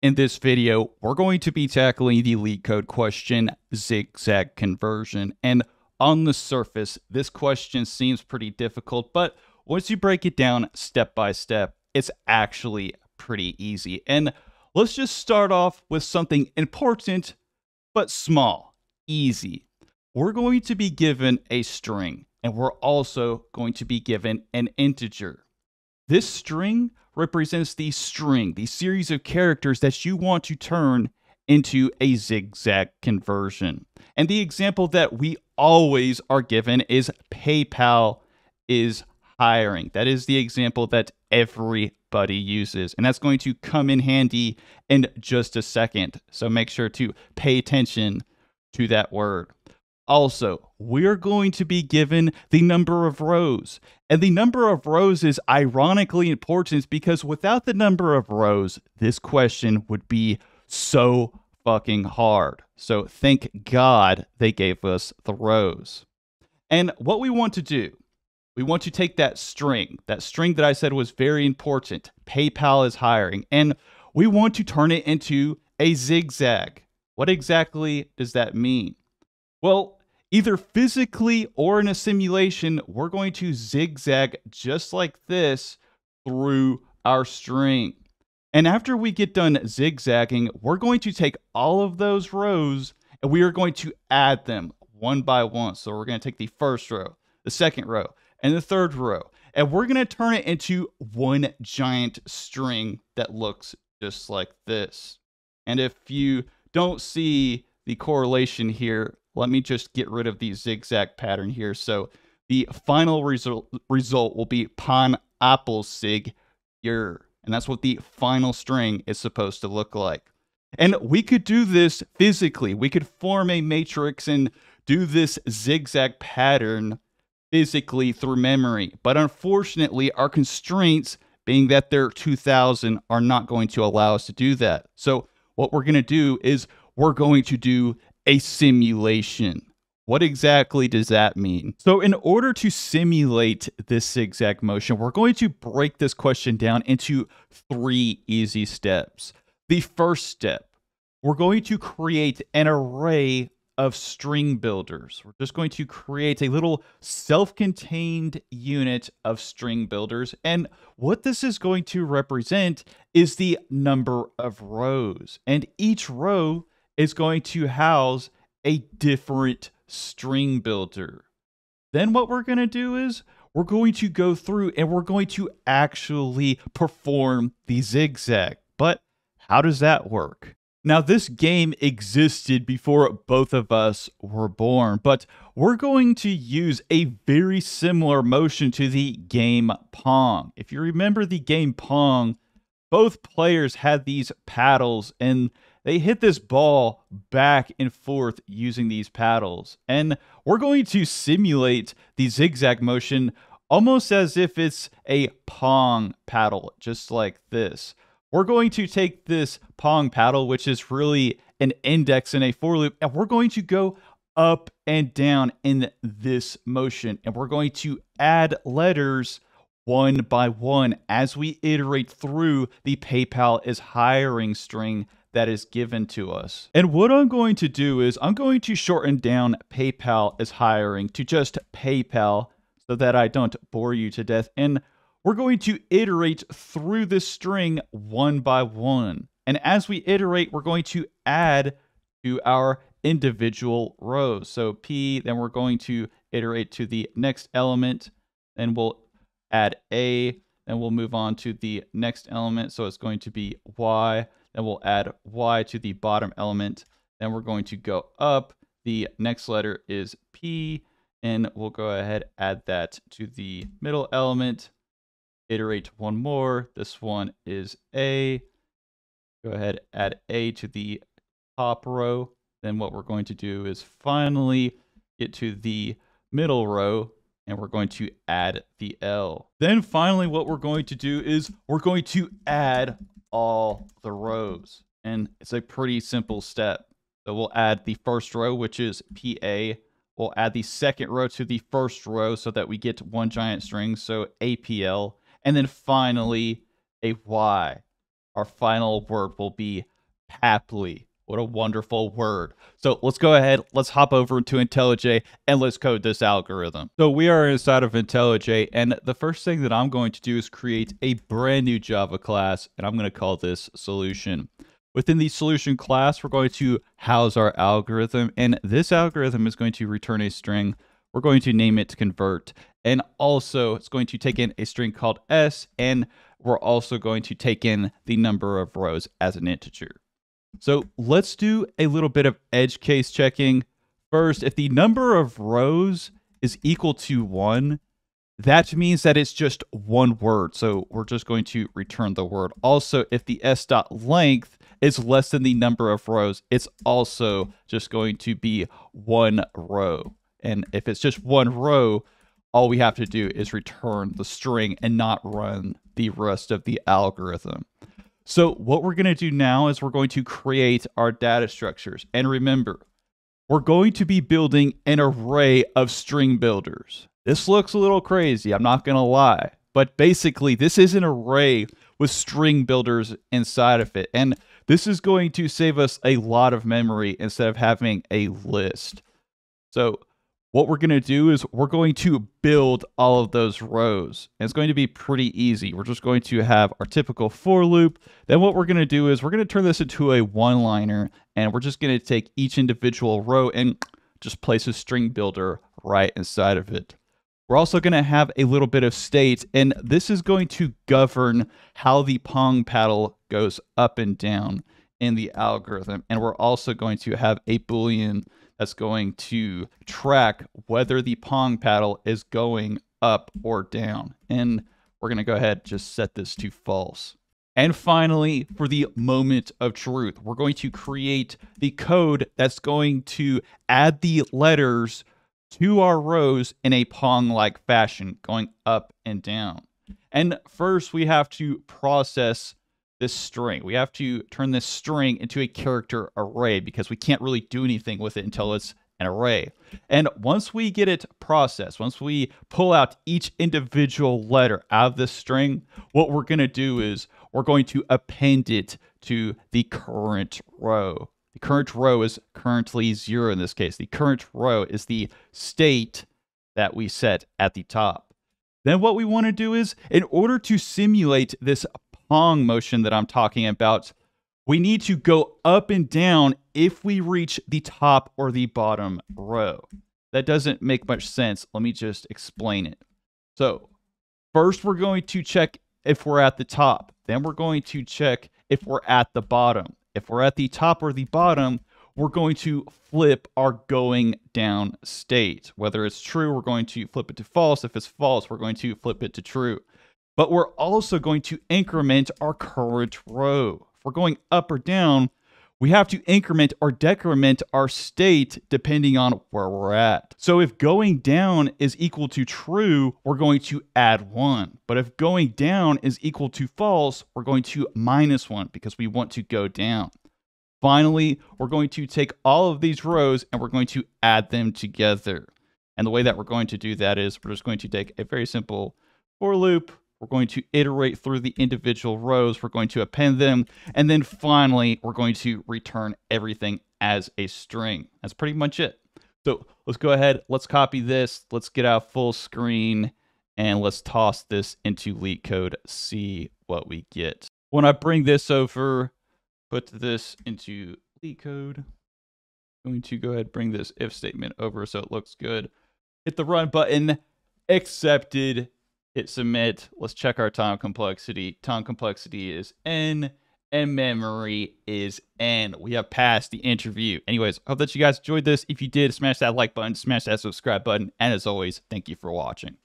In this video, we're going to be tackling the LeetCode question zigzag conversion. And on the surface, this question seems pretty difficult, but once you break it down step by step, it's actually pretty easy. And let's just start off with something important, but small, easy. We're going to be given a string, and we're also going to be given an integer. This string represents the string, the series of characters that you want to turn into a zigzag conversion. And the example that we always are given is PayPal is hiring. That is the example that everybody uses. And that's going to come in handy in just a second. So make sure to pay attention to that word. Also, we're going to be given the number of rows. And the number of rows is ironically important because without the number of rows, this question would be so fucking hard. So thank God they gave us the rows. And what we want to do, we want to take that string, that string that I said was very important. PayPal is hiring. And we want to turn it into a zigzag. What exactly does that mean? Well, either physically or in a simulation, we're going to zigzag just like this through our string. And after we get done zigzagging, we're going to take all of those rows and we are going to add them one by one. So we're going to take the first row, the second row, and the third row. And we're going to turn it into one giant string that looks just like this. And if you don't see the correlation here, let me just get rid of the zigzag pattern here. So the final result result will be pan apple sig yer. And that's what the final string is supposed to look like. And we could do this physically. We could form a matrix and do this zigzag pattern physically through memory. But unfortunately, our constraints, being that they're 2000, are not going to allow us to do that. So what we're going to do is we're going to do a simulation. What exactly does that mean? So in order to simulate this zigzag motion, we're going to break this question down into three easy steps. The first step, we're going to create an array of string builders. We're just going to create a little self-contained unit of string builders. And what this is going to represent is the number of rows. And each row is going to house a different string builder. Then what we're going to do is we're going to go through and we're going to actually perform the zigzag. But how does that work? Now, this game existed before both of us were born, but we're going to use a very similar motion to the game Pong. If you remember the game Pong, both players had these paddles and they hit this ball back and forth using these paddles. And we're going to simulate the zigzag motion almost as if it's a pong paddle, just like this. We're going to take this pong paddle, which is really an index in a for loop, and we're going to go up and down in this motion. And we're going to add letters one by one as we iterate through the PayPal is hiring string that is given to us. And what I'm going to do is I'm going to shorten down PayPal as hiring to just PayPal so that I don't bore you to death. And we're going to iterate through this string one by one. And as we iterate, we're going to add to our individual rows. So P, then we're going to iterate to the next element, then we'll add A, then we'll move on to the next element. So it's going to be Y, then we'll add y to the bottom element. Then we're going to go up. The next letter is P, and we'll go ahead add that to the middle element. Iterate one more. This one is A. Go ahead, add A to the top row. Then what we're going to do is finally get to the middle row and we're going to add the L. Then finally what we're going to do is we're going to add all the rows. And it's a pretty simple step. So we'll add the first row, which is PA. We'll add the second row to the first row so that we get one giant string, so APL. And then finally, a Y. our final word will be Papley. What a wonderful word. So let's go ahead, let's hop over to IntelliJ and let's code this algorithm. So we are inside of IntelliJ and the first thing that I'm going to do is create a brand new Java class and I'm going to call this solution. Within the solution class, we're going to house our algorithm and this algorithm is going to return a string. We're going to name it convert and also it's going to take in a string called s and we're also going to take in the number of rows as an integer. So let's do a little bit of edge case checking. First, if the number of rows is equal to one, that means that it's just one word. So we're just going to return the word. Also, if the s dot length is less than the number of rows, it's also just going to be one row. And if it's just one row, all we have to do is return the string and not run the rest of the algorithm. So what we're going to do now is we're going to create our data structures. And remember, we're going to be building an array of string builders. This looks a little crazy, I'm not going to lie. But basically, this is an array with string builders inside of it. And this is going to save us a lot of memory instead of having a list. So what we're going to do is we're going to build all of those rows. And it's going to be pretty easy. We're just going to have our typical for loop. Then what we're going to do is we're going to turn this into a one-liner, and we're just going to take each individual row and just place a string builder right inside of it. We're also going to have a little bit of state, and this is going to govern how the Pong paddle goes up and down in the algorithm. And we're also going to have a Boolean that's going to track whether the Pong paddle is going up or down. And we're going to go ahead just set this to false. And finally, for the moment of truth, we're going to create the code that's going to add the letters to our rows in a Pong-like fashion, going up and down. And first, we have to process this string. We have to turn this string into a character array because we can't really do anything with it until it's an array. And once we get it processed, once we pull out each individual letter out of this string, what we're going to do is we're going to append it to the current row. The current row is currently zero in this case. The current row is the state that we set at the top. Then what we want to do is, in order to simulate this Pong motion that I'm talking about, we need to go up and down if we reach the top or the bottom row. That doesn't make much sense. Let me just explain it. So first we're going to check if we're at the top. Then we're going to check if we're at the bottom. If we're at the top or the bottom, we're going to flip our going down state. Whether it's true, we're going to flip it to false. If it's false, we're going to flip it to true but we're also going to increment our current row. If we're going up or down, we have to increment or decrement our state depending on where we're at. So if going down is equal to true, we're going to add one. But if going down is equal to false, we're going to minus one because we want to go down. Finally, we're going to take all of these rows and we're going to add them together. And the way that we're going to do that is we're just going to take a very simple for loop we're going to iterate through the individual rows. We're going to append them. And then finally, we're going to return everything as a string. That's pretty much it. So let's go ahead. Let's copy this. Let's get out full screen and let's toss this into LeetCode, see what we get. When I bring this over, put this into LeetCode. I'm going to go ahead bring this if statement over so it looks good. Hit the run button, accepted hit submit. Let's check our time complexity. Time complexity is n and memory is n. We have passed the interview. Anyways, hope that you guys enjoyed this. If you did, smash that like button, smash that subscribe button. And as always, thank you for watching.